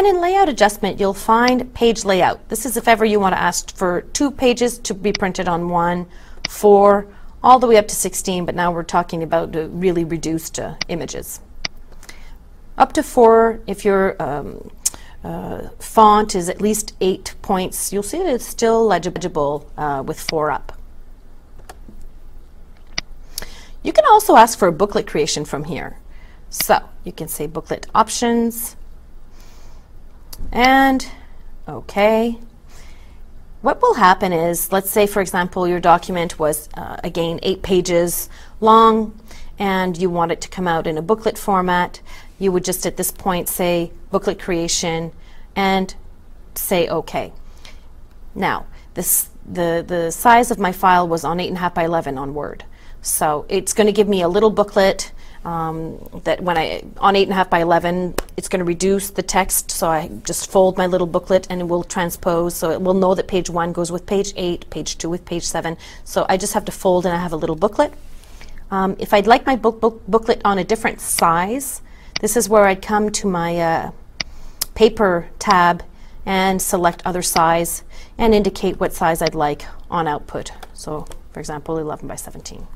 And in layout adjustment, you'll find page layout. This is if ever you want to ask for two pages to be printed on one, four, all the way up to 16, but now we're talking about really reduced uh, images. Up to four, if your um, uh, font is at least eight points, you'll see that it's still legible uh, with four up. You can also ask for a booklet creation from here. So you can say booklet options and okay. What will happen is, let's say for example your document was uh, again eight pages long and you want it to come out in a booklet format. You would just at this point say booklet creation and say OK. Now, this, the, the size of my file was on 8.5 by 11 on Word. So it's going to give me a little booklet um, that when I, on 8.5 by 11, it's going to reduce the text, so I just fold my little booklet and it will transpose, so it will know that page 1 goes with page 8, page 2 with page 7. So I just have to fold and I have a little booklet. Um, if I'd like my book, book, booklet on a different size, this is where I'd come to my uh, paper tab and select other size and indicate what size I'd like on output. So for example, 11 by 17.